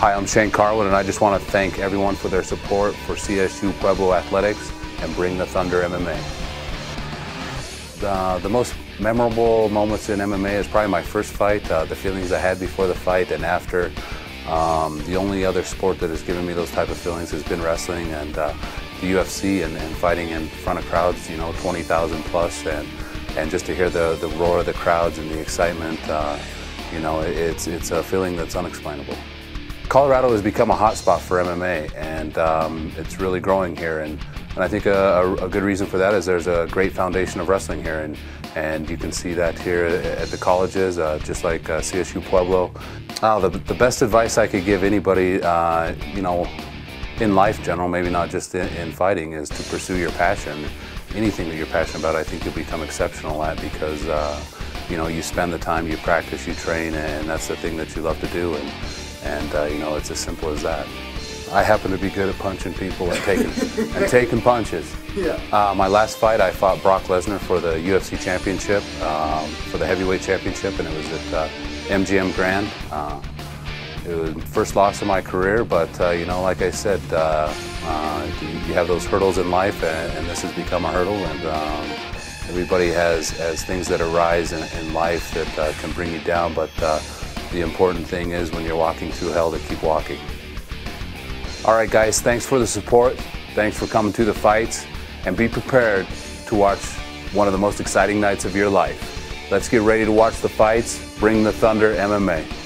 Hi, I'm Shane Carwin, and I just want to thank everyone for their support for CSU Pueblo Athletics and Bring the Thunder MMA. Uh, the most memorable moments in MMA is probably my first fight, uh, the feelings I had before the fight and after. Um, the only other sport that has given me those type of feelings has been wrestling and uh, the UFC and, and, fighting in front of crowds, you know, 20,000 plus, and and just to hear the, the roar of the crowds and the excitement, uh, you know, it's it's a feeling that's unexplainable. Colorado has become a hotspot for MMA, and um, it's really growing here. And, and I think a, a, good reason for that is there's a great foundation of wrestling here, and, and you can see that here at the colleges, uh, just like uh, CSU Pueblo. Uh, the, the best advice I could give anybody, uh, you know, in life general, maybe not just in, in, fighting, is to pursue your passion. Anything that you're passionate about, I think you'll become exceptional at because, uh, you know, you spend the time, you practice, you train, and that's the thing that you love to do. And, and uh, you know, it's as simple as that. I happen to be good at punching people and taking and taking punches. Yeah. Uh, my last fight, I fought Brock Lesnar for the UFC Championship, um, for the heavyweight championship, and it was at uh, MGM Grand. Uh, it was the first loss of my career, but uh, you know, like I said, uh, uh, you have those hurdles in life, and, and this has become a hurdle, and um, everybody has has things that arise in, in life that can bring you down, but the important thing is when you're walking through hell to keep walking. All right, guys, thanks for the support. Thanks for coming to the fights. And be prepared to watch one of the most exciting nights of your life. Let's get ready to watch the fights. Bring the Thunder MMA.